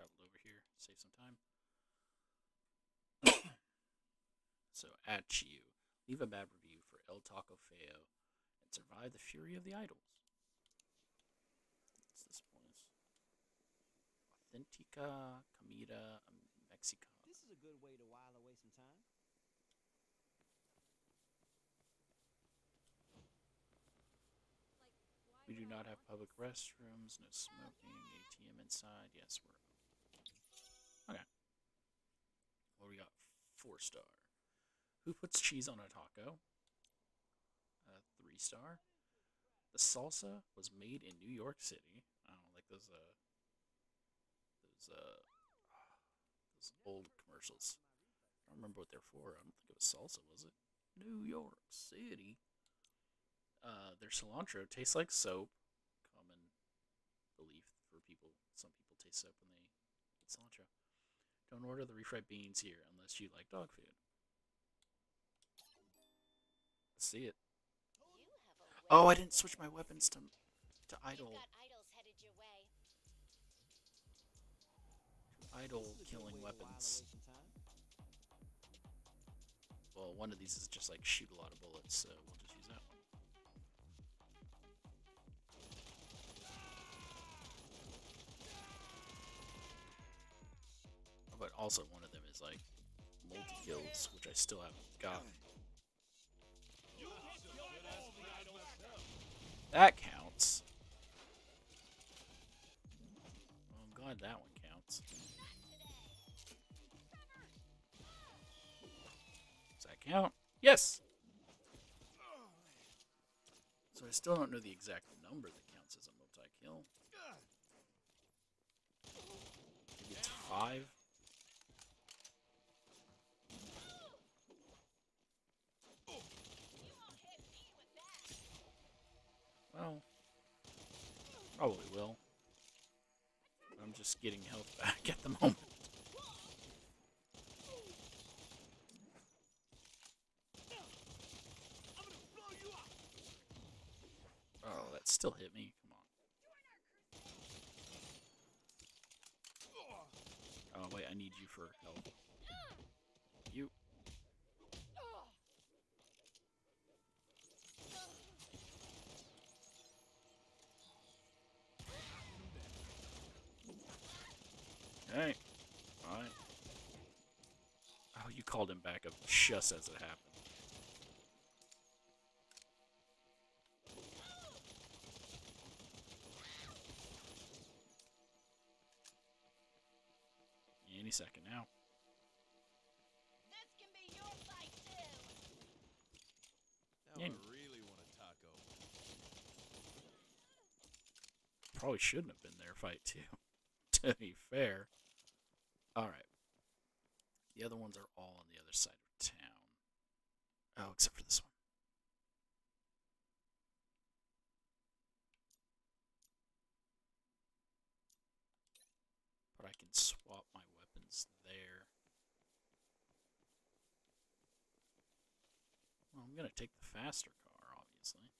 traveled over here, save some time. so at you, leave a bad review for El Taco Feo, and survive the fury of the idols. What's this place? Authentica Comida Mexicana. This is a good way to while away some time. We do not have public restrooms, no smoking, ATM inside. Yes, we're Four star. Who puts cheese on a taco? Uh, three star. The salsa was made in New York City. I don't like those uh, those uh, those old commercials. I don't remember what they're for. I don't think it was salsa, was it? New York City. Uh, their cilantro tastes like soap. Common belief for people. Some people taste soap when they eat cilantro. Don't order the refried beans here unless you like dog food. Let's see it. Oh, I didn't switch my weapons to to idle idol killing weapons. Well, one of these is just like shoot a lot of bullets, so we'll just use that But also one of them is like multi kills, which I still haven't got. That counts. Well, I'm glad that one counts. Does that count? Yes! So I still don't know the exact number that counts as a multi-kill. Maybe it's five? Well, probably will. I'm just getting health back at the moment. Oh, that still hit me. Come on. Oh, wait, I need you for help. You. Hey. Alright. Oh, you called him back up just as it happened. Any second now. This can be your fight too. Now Yeah. Really want a taco. Probably shouldn't have been there fight too. to be fair. Alright. The other ones are all on the other side of town. Oh, except for this one. But I can swap my weapons there. Well, I'm gonna take the faster car, obviously.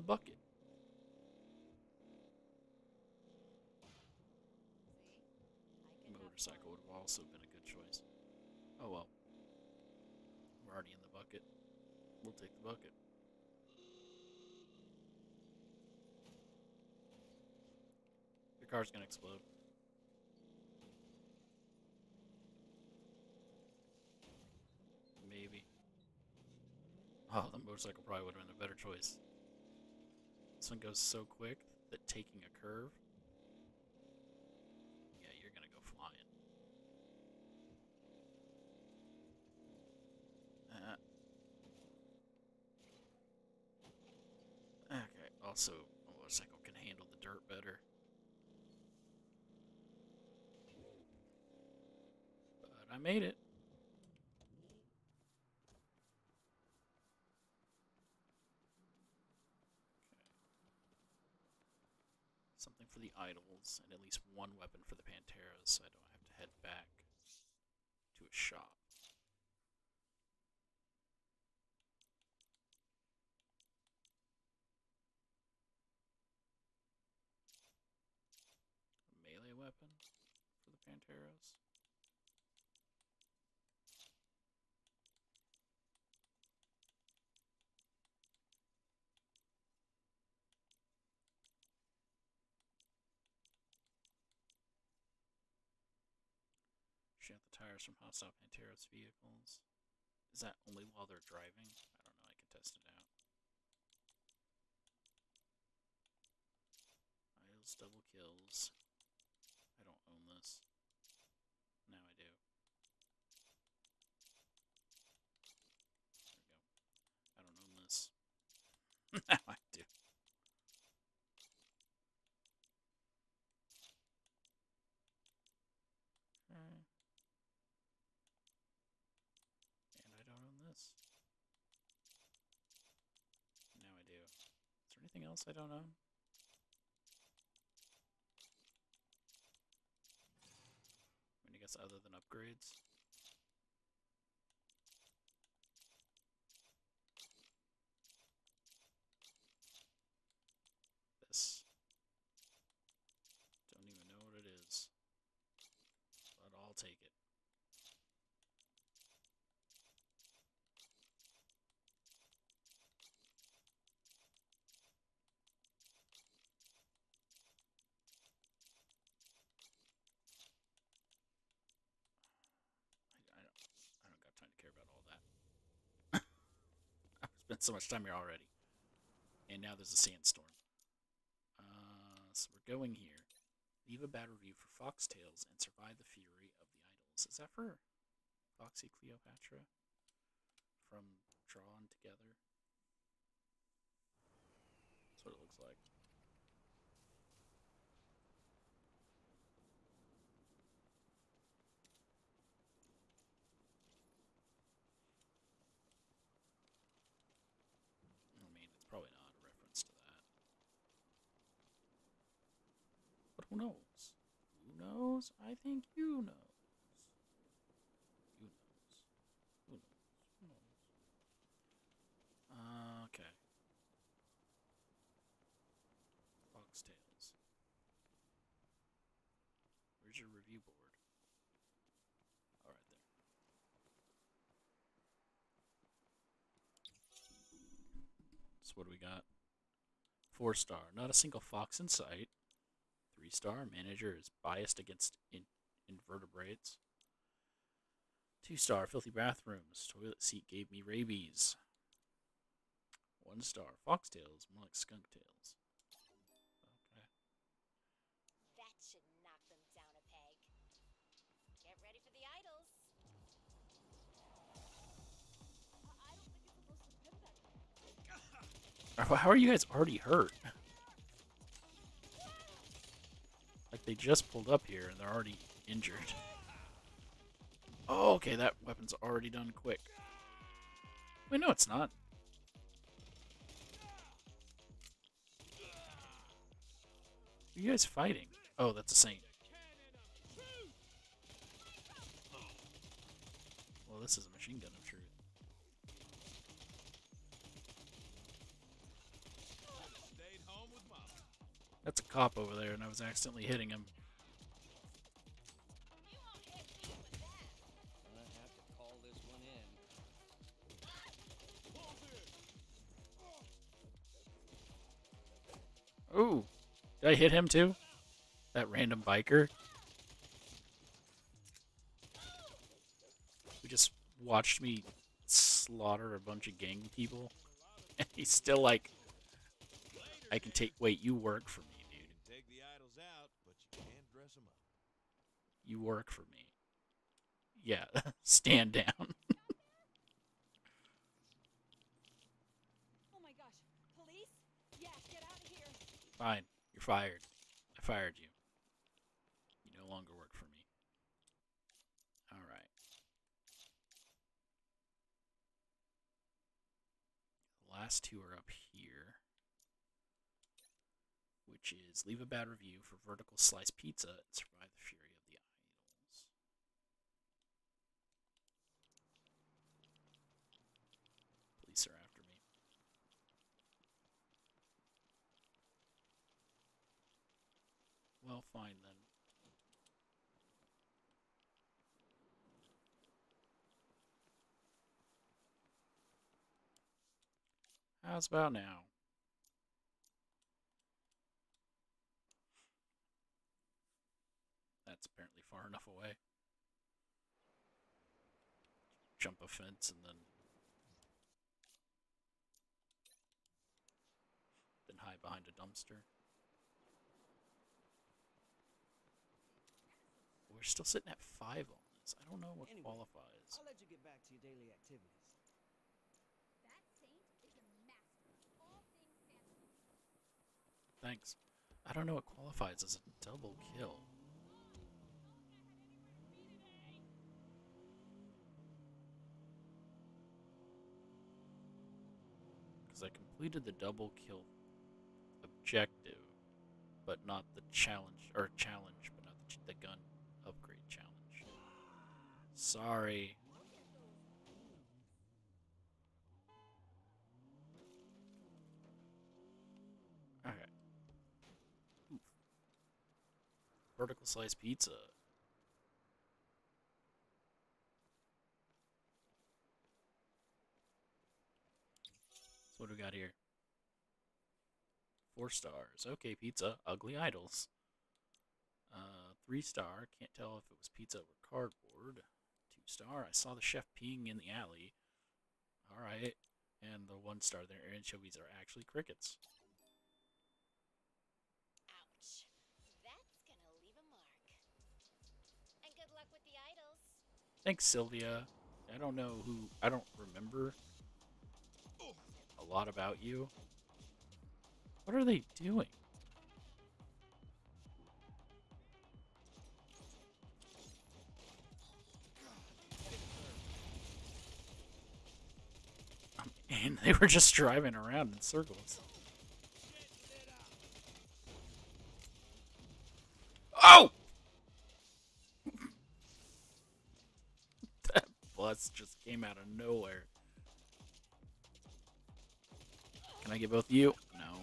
The bucket. Motorcycle would have also been a good choice. Oh well. We're already in the bucket. We'll take the bucket. Your car's gonna explode. Maybe. Oh, the motorcycle probably would have been a better choice. This one goes so quick that taking a curve. Yeah, you're gonna go flying. Uh, okay, also, a motorcycle can handle the dirt better. But I made it. something for the idols, and at least one weapon for the Panteros, so I don't have to head back to a shop. A melee weapon for the Panteros? Panteros? Shut the tires from hostile Panteros vehicles. Is that only while they're driving? I don't know. I can test it out. Idols double kills. I don't own this. Now I do. There we go. I don't own this. now I do. Okay. And I don't own this. Now I do. Anything else I don't own? I mean, I guess other than upgrades. This. Don't even know what it is. But I'll take it. I, I don't I don't got time to care about all that. I've spent so much time here already. And now there's a sandstorm. Uh, so we're going here. Leave a bad review for Foxtails and survive the fury of the idols. Is that for Foxy Cleopatra? From Drawn Together? That's what it looks like. I mean, it's probably not a reference to that. But who knows? Who knows? I think you know. Uh, okay. Foxtails. Where's your review board? All right there. So what do we got? Four star. Not a single fox in sight. Three star. Manager is biased against in- invertebrates. Two star. Filthy bathrooms. Toilet seat gave me rabies. One star. Foxtails. More like skunk tails. Okay. That should knock them down a peg. Get ready for the idols. I don't think it's supposed to that Uh, How are you guys already hurt? They just pulled up here and they're already injured. Oh, okay, that weapon's already done quick. Wait, no, it's not. Are you guys fighting? Oh, that's a saint. Well, this is a machine gun of truth. That's a cop over there, and I was accidentally hitting him. Ooh, did I hit him too? That random biker. Who just watched me slaughter a bunch of gang people, and he's still like, I can take. Wait, you work for me, dude. You can take the idols out, but you can't dress them up. You work for me. Yeah, stand down. Oh my gosh. Police? Yeah, get out of here. Fine, you're fired. I fired you. You no longer work for me. All right. The last two are up here, which is leave a bad review for vertical slice pizza and survive the fury Well, fine then. How's about now? That's apparently far enough away. Jump a fence and then... Then hide behind a dumpster. We're still sitting at five on this. I don't know what Anyway, qualifies. I'll let you get back to your daily activities. That saint is a master of all things fantasy. Thanks. I don't know what qualifies as a double kill. Because I completed the double kill objective, but not the challenge, or challenge, but not the, the gun upgrade challenge. Sorry. Oof. Vertical slice pizza. So what do we got here? Four stars. Okay, pizza. Ugly idols. Uh, three star. Can't tell if it was pizza or cardboard. Star. I saw the chef peeing in the alley. All right. And the one star there. Anchovies are actually crickets. Ouch. That's gonna leave a mark. And good luck with the idols. Thanks, Sylvia. I don't know who. I don't remember a lot about you. What are they doing? And they were just driving around in circles. Oh! that bus just came out of nowhere. Can I get both of you? No.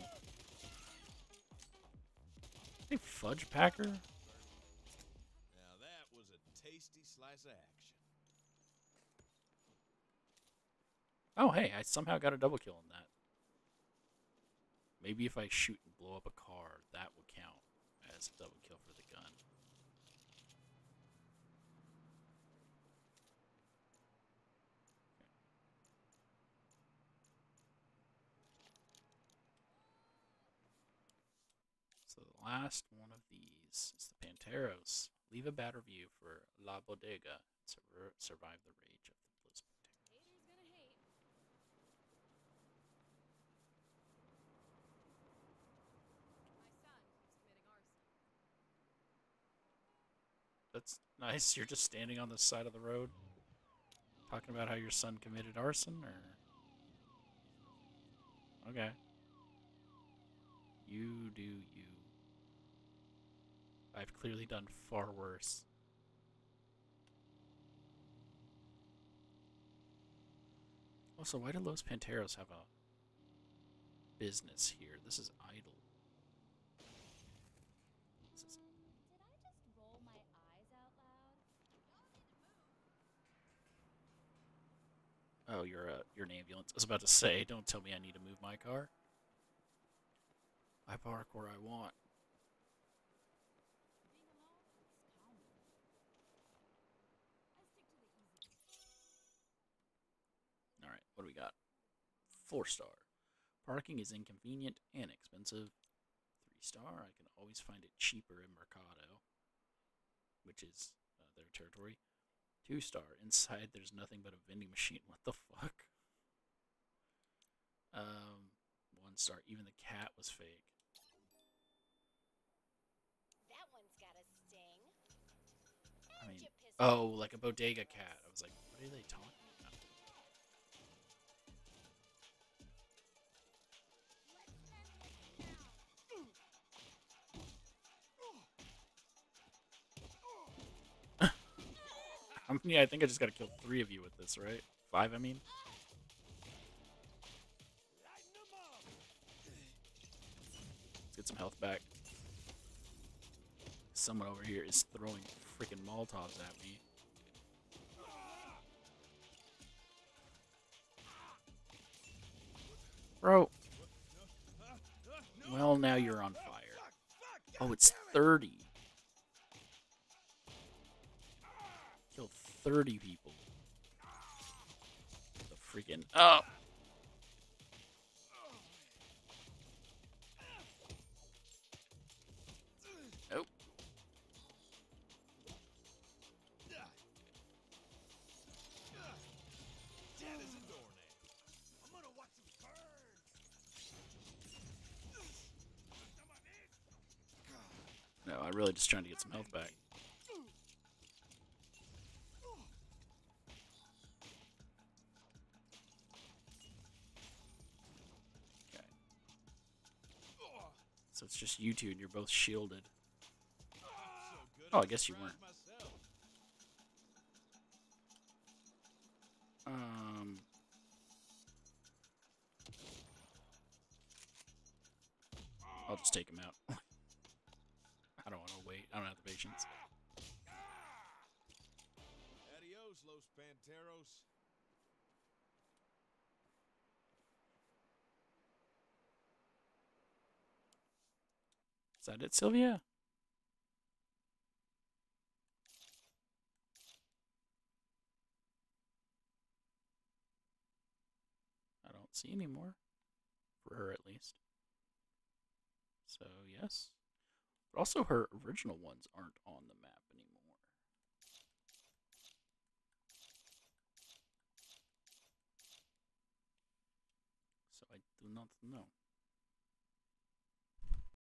Hey, fudge packer? Now that was a tasty slice of action. Oh, hey, I somehow got a double kill on that. Maybe if I shoot and blow up a car, that would count as a double kill for the gun. So the last one of these is the Panteros. Leave a bad review for La Bodega. Sur- survive the rage of the Los Panteros. Haters gonna hate. My son is committing arson. That's nice. You're just standing on the side of the road talking about how your son committed arson or Okay. You do you. I've clearly done far worse. Also, why do Los Panteros have a business here? This is idle. This is Did I just roll my eyes out loud? Oh, you're a you're an ambulance. I was about to say, don't tell me I need to move my car. I park where I want. All right, what do we got? Four star. Parking is inconvenient and expensive. Three star. I can always find it cheaper in Mercado, which is uh, their territory. Two star. Inside, there's nothing but a vending machine. What the fuck? Um, one star. Even the cat was fake. That one's got a sting. I mean, oh, like a bodega cat. I was like, what are they talking I I think I just gotta kill three of you with this, right? Five, I mean. Let's get some health back. Someone over here is throwing freaking Molotovs at me. Bro. Well, now you're on fire. Oh, it's 30. 30 people. The freaking. Oh! Nope. No, I'm really just trying to get some health back. So it's just you two, and you're both shielded. Oh, I'm guess you weren't. That it, Sylvia? I don't see any more. For her, at least. So, yes. But also, her original ones aren't on the map anymore. So, I do not know.